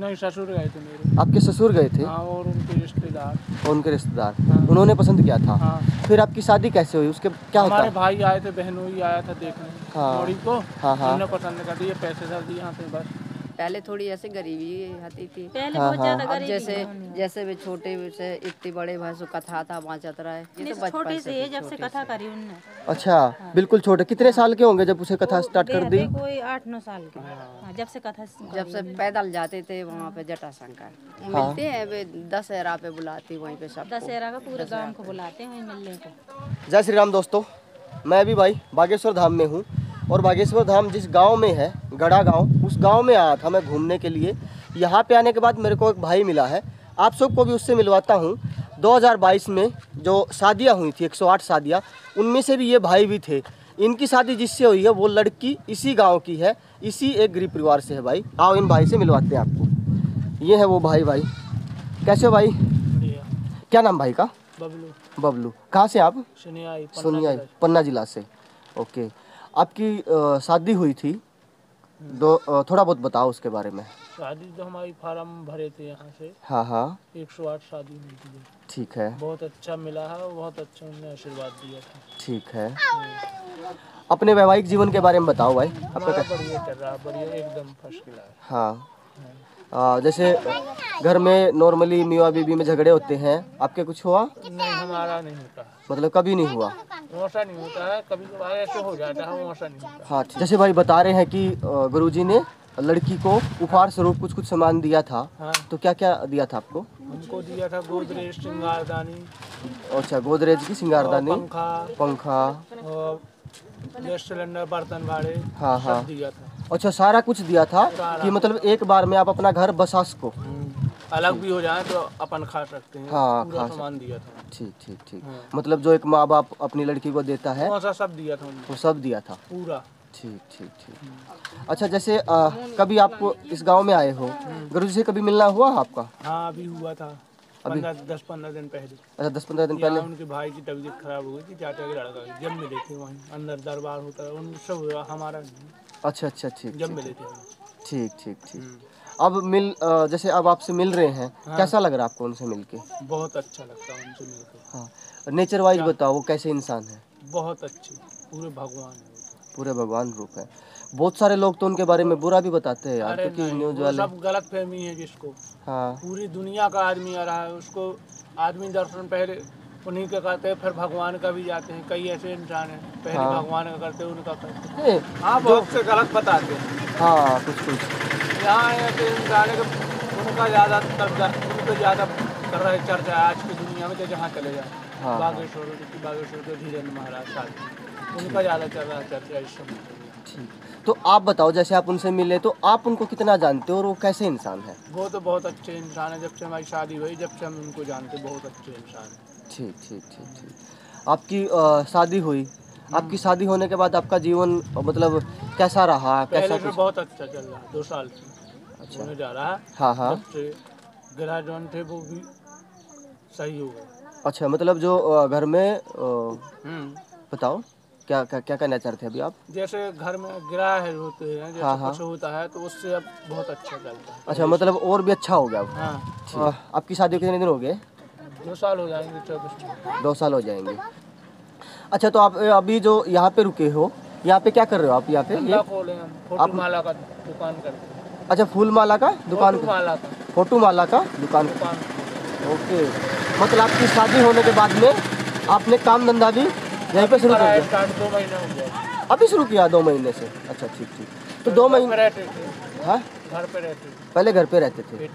नहीं ससुर गए थे मेरे। आपके ससुर गए थे? हाँ और उनके रिश्तेदार। और उनके रिश्तेदार। हाँ। उन्होंने पसंद किया था? हाँ। फिर आपकी शादी कैसे हुई? उसके क्या हमारे होता? भाई आए थे बहनोई आया था देखने। हाँ। को? हाँ, हाँ। उन्होंने पसंद कर दिया पैसे सर दिए यहाँ से बस। पहले थोड़ी ऐसे गरीबी आती थी। पहले हाँ, बहुत ज़्यादा गरीबी जैसे जैसे वे छोटे से इतने बड़े भाई सो कथा था बाँचत रहे ये तो छोटे से है जब से कथा करी उनने। अच्छा बिल्कुल छोटे। कितने साल के होंगे जब उसे कथा स्टार्ट कर दी? कोई आठ नौ साल के। हाँ, जब से कथा जब से पैदल जाते थे वहाँ पे जटा शंकर। मिलते हैं वे दशहरा पे बुलाती वहीं पे सब दशहरा का पूरे गाँव को बुलाते हैं मिलने को। जय श्री राम दोस्तों मैं भी भाई बागेश्वर धाम में हूँ। और बागेश्वर धाम जिस गाँव में है गड़ा गाँव उस गाँव में आया था मैं घूमने के लिए। यहाँ पे आने के बाद मेरे को एक भाई मिला है। आप सबको भी उससे मिलवाता हूँ। 2022 में जो शादियाँ हुई थी 108 शादियाँ उनमें से भी ये भाई भी थे। इनकी शादी जिससे हुई है वो लड़की इसी गाँव की है इसी एक गरीब परिवार से है भाई। आओ इन भाई से मिलवाते हैं आपको। ये है वो भाई भाई। कैसे हो भाई? क्या नाम भाई का? बबलू। बबलू। कहाँ से आप? सोनिया पन्ना जिला से। ओके। आपकी शादी हुई थी। दो थोड़ा बहुत बताओ उसके बारे में। शादी तो हमारी फार्म भरे थे यहाँ से। हाँ हाँ। 108 शादी हुई थी। ठीक है। बहुत अच्छा मिला है बहुत अच्छा उन्होंने आशीर्वाद दिया था। ठीक है। अपने वैवाहिक जीवन के बारे में बताओ भाई। आपका बढ़िया चल रहा बढ़िया एकदम फ़र्स्ट क्लास हाँ। अ, जैसे घर में नॉर्मली मियाँ बीबी में झगड़े होते हैं आपके कुछ हुआ? नहीं हमारा नहीं होता। मतलब कभी नहीं हुआ? वैसा नहीं होता है कभी कभार ऐसे हो जाता है वैसा नहीं होता। हाँ जैसे भाई बता रहे हैं कि गुरुजी ने लड़की को उपहार स्वरूप कुछ कुछ सामान दिया था हाँ। तो क्या क्या दिया था आपको? हमको दिया था गोदरेज श्रृंगारदानी अच्छा गोदरेज की सिंगारदानी? पंखा। पंखा। गैस सिलेंडर बर्तन भाड़े हाँ, हाँ। दिया था। अच्छा सारा कुछ दिया था। कि मतलब एक बार में आप अपना घर बसा सको अलग भी हो जाए तो अपन खा सकते हैं। हाँ, पूरा खा सामान दिया था। ठीक ठीक ठीक। हाँ। मतलब जो एक माँ बाप अपनी लड़की को देता है सा सब दिया था वो सब दिया था। पूरा। ठीक ठीक ठीक। अच्छा जैसे अ, कभी आपको इस गाँव में आए हो गुरु जी से कभी मिलना हुआ आपका? हाँ अभी हुआ था। अभी? दस पंद्रह दिन पहले। अच्छा दस पंद्रह दिन पहले। उनके भाई की तबीयत खराब हो गई थी चाचा के लड़का जब मिले थे वहीं अंदर दरबार होता है उन सब हमारा अच्छा अच्छा ठीक जब मिले थे। ठीक ठीक ठीक। हम्म। अब मिल जैसे अब आपसे मिल रहे हैं हाँ। कैसा लग रहा है आपको उनसे मिलके? बहुत अच्छा लगता है उनसे मिलकर हाँ। नेचर वाइज बताओ वो कैसे इंसान है? बहुत अच्छे पूरे भगवान है। पूरे भगवान रूप है। बहुत सारे लोग तो उनके बारे में बुरा भी बताते हैं यार क्योंकि न्यूज़ वाले सब गलत फहमी है जिसको। हाँ। पूरी दुनिया का आदमी आ रहा है उसको आदमी दर्शन पहले उन्हीं के करते हैं फिर भगवान का भी जाते हैं। कई ऐसे इंसान हैं पहले हाँ। भगवान का करते हैं उनका करते। हैं हाँ बहुत से गलत बताते हैं। हाँ कुछ कुछ। यहाँ ऐसे इंसान है कि उनका ज़्यादा उनको ज़्यादा कर रहे चर्चा है आज की दुनिया में तो जहाँ चले जाए। हाँ, बागेश्वर बागेश्वर के धीरेन्द्र महाराज साहब उनका ज़्यादा चल रहा है चर्चा इस समय। ठीक। तो आप बताओ जैसे आप उनसे मिले तो आप उनको कितना जानते हो और वो कैसे इंसान है? वो तो बहुत अच्छे इंसान है। जब से हमारी शादी हुई जब से हम उनको जानते बहुत अच्छे इंसान हैं। ठीक ठीक ठीक ठीक। आपकी शादी हुई। आपकी शादी होने के बाद आपका जीवन मतलब कैसा रहा? कैसा पहले कुछ? बहुत अच्छा चल रहा है दो साल से। अच्छा। होने जा रहा। है हाँ। हाँ जौन थे वो भी सही हो गए। अच्छा मतलब जो घर में हम्म। बताओ। क्या क्या क्या कहना चाहते हैं अभी आप? जैसे घर में ग्रह है होते हैं जैसे हाँ, हाँ। कुछ होता है तो उससे अब बहुत अच्छा चलता है। अच्छा मतलब और भी अच्छा हो गया अब? हाँ। आपकी शादी कितने दिन हो गए? दो साल हो जाएँगे चौबीस दो साल हो जाएँगे। अच्छा तो आप अभी जो यहाँ पे रुके हो यहाँ पे क्या कर रहे हो आप यहाँ पे? ये फ़ोटो माला का दुकान करते हैं। अच्छा फूल माला का दुकान? फ़ोटो माला का। फ़ोटो माला का दुकान। ओके। मतलब आपकी शादी होने के बाद में आपने काम धंधा भी यहीं पे शुरू कर दिया। दो महीने हो गया। अभी शुरू किया दो महीने से। अच्छा ठीक ठीक। तो दो महीने रहते थे। हाँ? घर पे रहते थे। पहले घर पे रहते थे।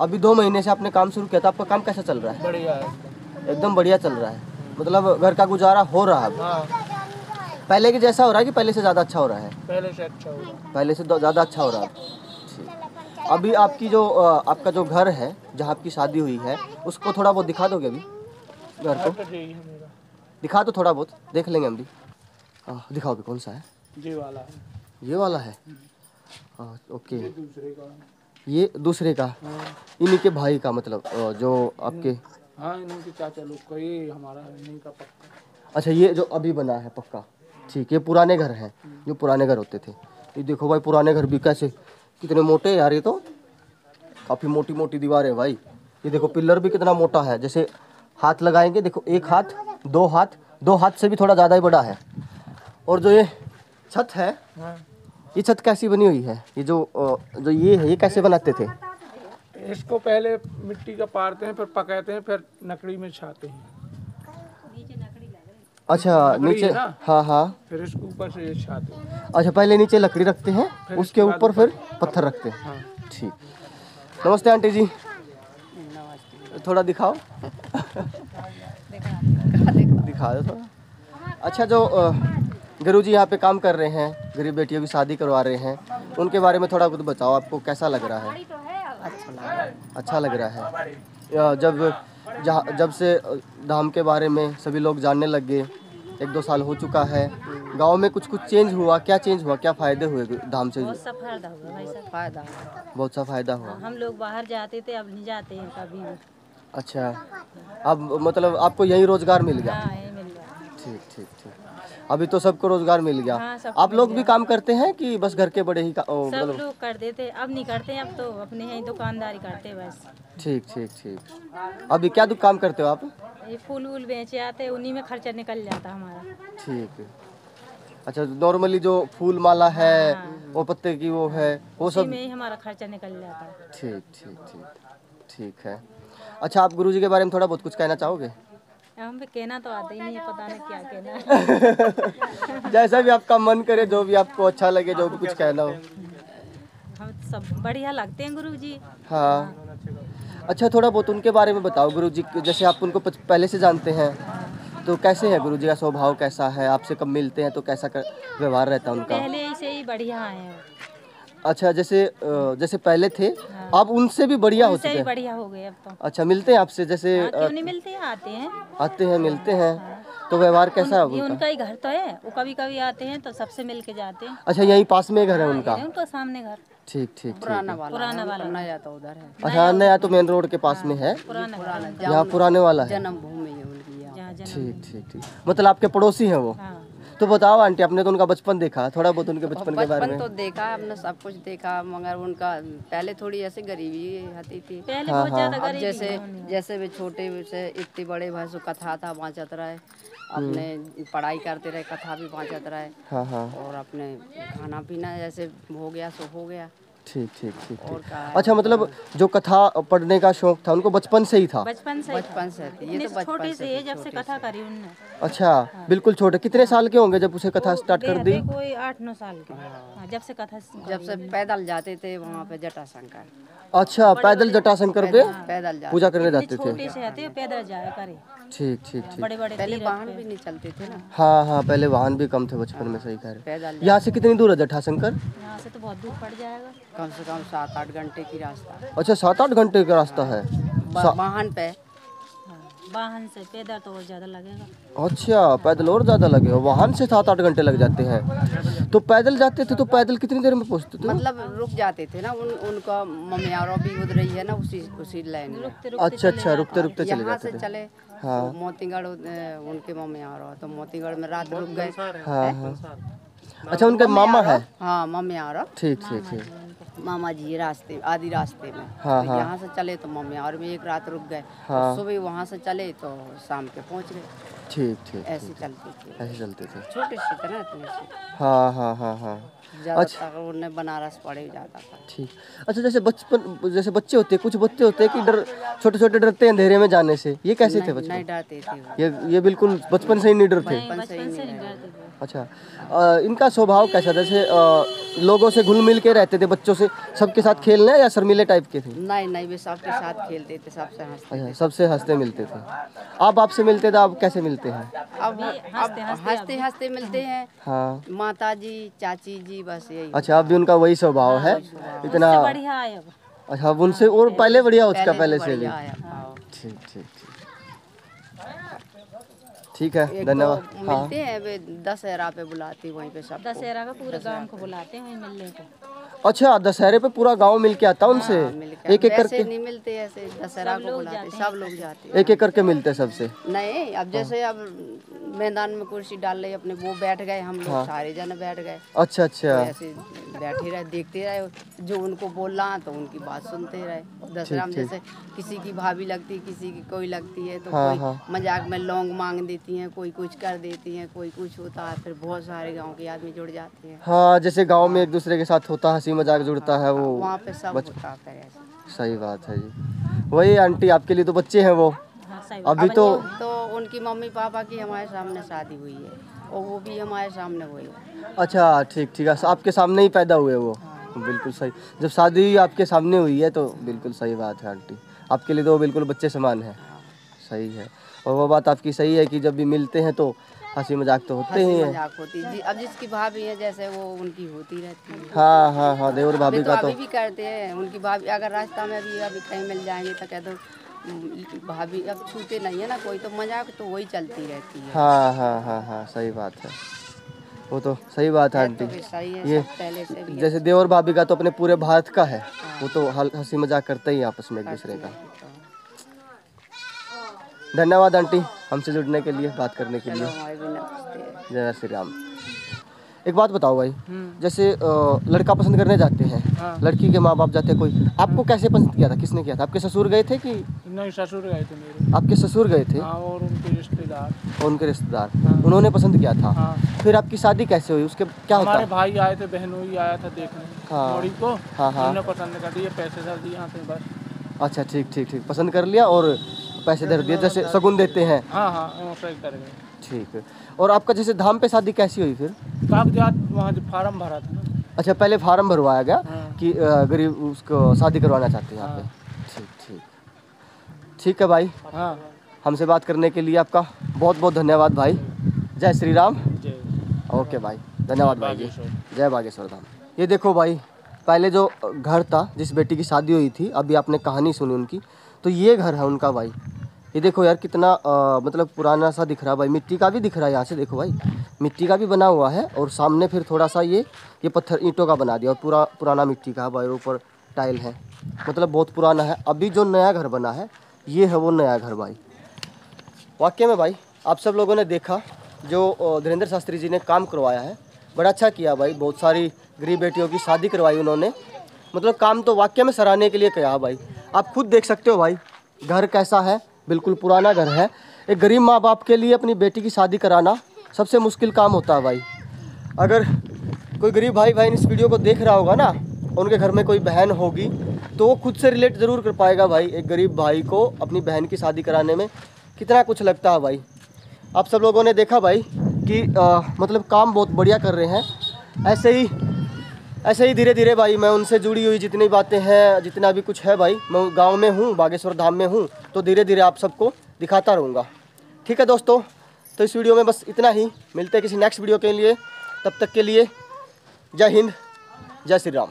अभी दो महीने से आपने काम शुरू किया था आपका काम कैसा चल रहा है? बढ़िया है। एकदम। बढ़िया चल रहा है। मतलब घर का गुजारा हो रहा है हाँ। पहले के जैसा हो रहा है कि पहले से ज़्यादा अच्छा हो रहा है? पहले से अच्छा होगा पहले से तो ज़्यादा अच्छा हो रहा है। ठीक। अभी आपकी जो आपका जो घर है जहाँ आपकी शादी हुई है उसको थोड़ा बहुत दिखा दोगे अभी? घर को? है मेरा। दिखा दो थोड़ा बहुत देख लेंगे हम भी। हाँ दिखाओ भी कौन सा है? जी वाला है। ये वाला है? हाँ ओके। ये दूसरे का ये दूसरे का? हाँ। इन्हीं के भाई का मतलब जो आपके हाँ इन्हीं के चाचा लोग का ये हमारा इन्हीं का पक्का। अच्छा ये जो अभी बना है पक्का। ठीक ये पुराने घर हैं जो पुराने घर होते थे। ये देखो भाई पुराने घर भी कैसे कितने मोटे यार ये तो। काफ़ी मोटी मोटी दीवार है भाई। ये देखो पिलर भी कितना मोटा है। जैसे हाथ लगाएँगे देखो एक हाथ दो हाथ दो हाथ से भी थोड़ा ज़्यादा ही बड़ा है। और जो ये छत है ये छत कैसी बनी हुई है? ये जो जो ये है ये कैसे बनाते थे? इसको पहले मिट्टी का पारते हैं फिर पकाते हैं फिर लकड़ी में छाते हैं। अच्छा नीचे हाँ हाँ। फिर इसको ऊपर से छाते हैं। अच्छा पहले नीचे लकड़ी रखते हैं उसके उसके ऊपर फिर पत्थर रखते हैं। हाँ। ठीक। नमस्ते आंटी जी। थोड़ा दिखाओ। दिखा दो थोड़ा। अच्छा जो गुरु जी यहाँ पे काम कर रहे हैं गरीब बेटियों की शादी करवा रहे हैं उनके बारे में थोड़ा कुछ बताओ आपको कैसा लग रहा है? अच्छा लग रहा है। जब जहाँ जब से धाम के बारे में सभी लोग जानने लग गए एक दो साल हो चुका है गाँव में कुछ कुछ चेंज हुआ क्या चेंज हुआ क्या फ़ायदे हुए धाम से? बहुत सा फ़ायदा हुआ भाई साहब। फ़ायदा बहुत सा फ़ायदा हुआ। हम लोग बाहर जाते थे अब नहीं जाते हैं कभी अच्छा। अब मतलब आपको यही रोज़गार मिल गया? हाँ मिल गया ठीक ठीक ठीक। अभी तो सबको रोज़गार मिल गया। हाँ, सबको आप लोग भी काम करते हैं कि बस घर के बड़े ही का, ओ, सब मतलब लोग करते थे अब नहीं करते हैं, अब तो अपने यहीं दुकानदारी करते हैं बस। ठीक ठीक ठीक। अभी क्या काम करते हो आप? ये फूल वूल बेचे आते उन्हीं में खर्चा निकल जाता हमारा। ठीक। है अच्छा नॉर्मली जो फूल माला है। वो पत्ते की वो है वो सब में ही हमारा खर्चा निकल जाता है। ठीक ठीक ठीक ठीक है। अच्छा आप गुरुजी के बारे में थोड़ा बहुत कुछ कहना चाहोगे? हम भी कहना तो आता ही नहीं पता नहीं क्या कहना है। जैसा भी आपका मन करे जो भी आपको अच्छा लगे जो भी कुछ कहना हो। हम सब बढ़िया लगते हैं गुरु जी हाँ। अच्छा थोड़ा बहुत उनके बारे में बताओ गुरु जी जैसे आप उनको पहले से जानते हैं तो कैसे है गुरु जी का स्वभाव कैसा है? आपसे कब मिलते हैं तो कैसा व्यवहार रहता है उनका? पहले से ही बढ़िया हैं। अच्छा जैसे जैसे पहले थे आप उनसे भी बढ़िया हो उनसे चुके हैं। बढ़िया हो गए अब तो। अच्छा मिलते हैं आपसे जैसे हाँ, क्यों नहीं मिलते? हैं आते हैं। आते हैं मिलते हैं। तो व्यवहार कैसा है ये उनका? उनका ही घर तो है। वो कभी कभी आते हैं तो सबसे मिल के जाते हैं। अच्छा यहीं पास में घर है उनका? उनका सामने घर। ठीक ठीक पुराना वाला पुराना वाला। नया तो उधर है। अच्छा नया तो मेन रोड के पास में है पुराना यहाँ पुराने वाला है? जन्मभूमि है ठीक ठीक ठीक। मतलब आपके पड़ोसी है वो? हाँ। तो बताओ आंटी आपने तो उनका बचपन देखा थोड़ा बहुत उनके बचपन के बारे में। तो देखा हमने सब कुछ देखा मगर उनका पहले थोड़ी ऐसे गरीबी आती थी। पहले बहुत ज़्यादा अब गरीबी जैसे जैसे वे छोटे से इतने बड़े भाई सो कथा था वहाँ बाँचत रहे अपने पढ़ाई करते रहे कथा भी बाँचत रहे हाँ हाँ। और अपने खाना पीना जैसे हो गया सो हो गया। ठीक ठीक ठीक ठीक। अच्छा मतलब जो कथा पढ़ने का शौक था उनको बचपन से ही था? बचपन से बचपन से ये तो छोटे से है जब से कथा करी उनने। अच्छा बिल्कुल छोटे। कितने साल के होंगे जब उसे कथा स्टार्ट कर दी? कोई आठ नौ साल के। हाँ, जब से कथा जब से पैदल जाते थे वहाँ पे जटाशंकर। अच्छा पैदल जटाशंकर पे पैदल पूजा करने जाते थे। छोटे पैदल जाया करे। ठीक ठीक ठीक। बड़े बड़े पहले वाहन भी नहीं चलते थे ना? हाँ हाँ पहले वाहन भी कम थे बचपन में सही कह रहे पैदल यहाँ से कितनी दूर है जटाशंकर? यहाँ से तो बहुत दूर पड़ जाएगा। कम से कम सात आठ घंटे की रास्ता। अच्छा सात आठ घंटे का रास्ता है? वाहन पे। हाँ, वाहन से पैदल तो और ज़्यादा लगेगा। अच्छा पैदल और ज़्यादा लगे वाहन से सात आठ घंटे लग जाते हैं। तो पैदल जाते थे तो पैदल कितनी देर में पहुँचते थे? मतलब रुक जाते थे ना उन उनका ममियारो भी उधर रही है ना उसी उसी लाइन में। रुकते रुकते अच्छा अच्छा रुकते रुकते चले जाते से थे। चले। हाँ। तो मोतीगढ़ उनके ममियारो तो मोतीगढ़ में रात रुक गए। हाँ हाँ। अच्छा उनके मामा है? हाँ ममियारो। ठीक ठीक ठीक। मामा जी रास्ते आधी रास्ते में। हाँ, तो हाँ। यहाँ से चले तो मम्मी और में एक रात रुक गए। हाँ। और सुबह वहाँ से चले तो शाम के पहुँच गए। ठीक ठीक ऐसे चलते थे। ऐसे चलते थे। छोटे से थे ना इतने से। हाँ हाँ हाँ हाँ। ज़्यादातर उन्हें बनारस पढ़े जाता था। ठीक। अच्छा जैसे बचपन जैसे बच्चे होते हैं कुछ बच्चे होते हैं कि डर छोटे छोटे डरते हैं अंधेरे में जाने से। ये कैसे थे नहीं डरते थे ये ये बिल्कुल बचपन से ही नहीं डरते। ही बचपन से नहीं नहीं डरते डरते थे। अच्छा अ, इनका स्वभाव कैसा था? जैसे अ, लोगों से घुल मिल के रहते थे बच्चों से सबके साथ खेलने या शर्मीले टाइप के थे? नहीं नहीं वे सबके साथ खेलते थे सबसे हँसते अच्छा सबसे हँसते मिलते थे। आप आपसे मिलते थे आप कैसे मिलते हैं? अब हँसते हँसते मिलते हैं। हाँ। माता जी चाची जी बस यही। अच्छा अब भी उनका वही स्वभाव है इतना बढ़िया है अब। अच्छा अब उनसे और पहले बढ़िया उसका पहले से भी। है। हाँ। ठीक ठीक ठीक। ठीक है धन्यवाद। तो मिलते हैं वे दशहरा पे बुलाती वहीं पे सब दशहरा का पूरे गाँव को बुलाते हैं वहीं मिलने को। अच्छा दशहरे पे पूरा गाँव मिल के आता उनसे हाँ, मिलकर एक एक करके? नहीं मिलते ऐसे दशहरा को बुलाते सब लोग जाते हैं। एक एक करके मिलते सबसे? नहीं अब जैसे अब मैदान में कुर्सी डाल रही अपने वो बैठ गए हम लोग सारे जन बैठ गए। अच्छा अच्छा। ऐसे बैठे रहे देखते रहे जो उनको बोल रहा तो उनकी बात सुनते रहे। दशहरा में जैसे किसी की भाभी लगती किसी की कोई लगती है तो हाँ, कोई हाँ। मज़ाक में लौंग मांग देती है कोई कुछ कर देती है कोई कुछ होता है फिर बहुत सारे गाँव के आदमी जुड़ जाते हैं। हाँ जैसे गाँव में एक दूसरे के साथ होता है हँसी मज़ाक जुड़ता है वो वहाँ पे सब होता है। सही बात है जी। वही आंटी आपके लिए तो बच्चे हैं वो। हाँ अभी तो तो उनकी मम्मी पापा की हमारे सामने शादी हुई है और वो भी हमारे सामने हुई है। अच्छा ठीक ठीक है। आपके सामने ही पैदा हुए वो? बिल्कुल सही। जब शादी आपके सामने हुई है तो बिल्कुल सही बात है आंटी। आपके लिए तो बिल्कुल बच्चे समान है। सही है। और वो बात आपकी सही है कि जब भी मिलते हैं तो हँसी मज़ाक तो होते ही हँसी मज़ाक होती है। जी- अब जिसकी भाभी है जैसे वो उनकी होती रहती है। हाँ हाँ हाँ देवर भाभी तो का तो। भी करते हैं। उनकी भाभी अगर रास्ता में भी अभी कहीं मिल जाएँगे तो कह दो "हम्म, भाभी अब छूते नहीं है ना कोई। तो मज़ाक तो वही चलती रहती है। हाँ हाँ हाँ हाँ सही बात है। वो तो सही बात है तो आंटी है ये- पहले से भी जैसे देवर भाभी का तो अपने पूरे भारत का है। हाँ। वो तो हँसी मज़ाक करते ही आपस में एक दूसरे का। धन्यवाद आंटी। हमसे जुड़ने के लिए बात करने के लिए। है। जय श्री राम। एक बात बताओ भाई हम्म। जैसे लड़का पसंद करने जाते हैं हाँ। लड़की के माँ बाप जाते हैं कोई आपको कैसे पसंद किया था? किसने किया था? आपके ससुर गए थे कि नहीं ससुर गए थे मेरे। आपके ससुर गए थे? हाँ और उनके रिश्तेदार। और उनके रिश्तेदार। हाँ। उन्होंने पसंद किया था? हाँ। फिर आपकी शादी कैसे हुई? उसके क्या होता? हमारे भाई आए थे बहनोई आया था देखने। हाँ। को हाँ, हाँ। पसंद कर दिया पैसे दिए बस। अच्छा ठीक ठीक ठीक। पसंद कर लिया और पैसे दे दिए जैसे शगुन देते हैं। हाँ हाँ ठीक है। और आपका जैसे धाम पे शादी कैसी हुई फिर? कागजात वहाँ जो फार्म भरा था ना। अच्छा पहले फार्म भरवाया गया हाँ। कि गरीब उसको शादी करवाना चाहते हैं यहाँ पे। ठीक ठीक। ठीक है भाई। हाँ। हमसे बात करने के लिए आपका बहुत बहुत धन्यवाद भाई। जय श्री राम। ओके भाई। धन्यवाद भाई जी। जय बागेश्वर धाम। ये देखो भाई पहले जो घर था जिस बेटी की शादी हुई थी अभी आपने कहानी सुनी उनकी तो ये घर है उनका भाई। ये देखो यार कितना अ, मतलब पुराना सा दिख रहा है भाई। मिट्टी का भी दिख रहा है यहाँ से देखो भाई। मिट्टी का भी बना हुआ है और सामने फिर थोड़ा सा ये ये पत्थर ईंटों का बना दिया और पूरा पुराना मिट्टी का भाई ऊपर टाइल है। मतलब बहुत पुराना है। अभी जो नया घर बना है ये है वो नया घर भाई। वाक्य में भाई आप सब लोगों ने देखा जो धीरेन्द्र शास्त्री जी ने काम करवाया है। बड़ा अच्छा किया भाई बहुत सारी गरीब बेटियों की शादी करवाई उन्होंने। मतलब काम तो वाक्य में सराहने के लिए किया भाई। आप खुद देख सकते हो भाई घर कैसा है? बिल्कुल पुराना घर है। एक गरीब माँ बाप के लिए अपनी बेटी की शादी कराना सबसे मुश्किल काम होता है भाई। अगर कोई गरीब भाई बहन इस वीडियो को देख रहा होगा ना उनके घर में कोई बहन होगी तो वो खुद से रिलेट ज़रूर कर पाएगा भाई एक गरीब भाई को अपनी बहन की शादी कराने में कितना कुछ लगता है भाई। आप सब लोगों ने देखा भाई कि अ, मतलब काम बहुत बढ़िया कर रहे हैं। ऐसे ही ऐसे ही धीरे धीरे भाई, मैं उनसे जुड़ी हुई जितनी बातें हैं, जितना भी कुछ है भाई, मैं गाँव में हूँ, बागेश्वर धाम में हूँ तो धीरे धीरे आप सबको दिखाता रहूँगा। ठीक है दोस्तों तो इस वीडियो में बस इतना ही। मिलते हैं किसी नेक्स्ट वीडियो के लिए। तब तक के लिए जय हिंद, जय श्री राम।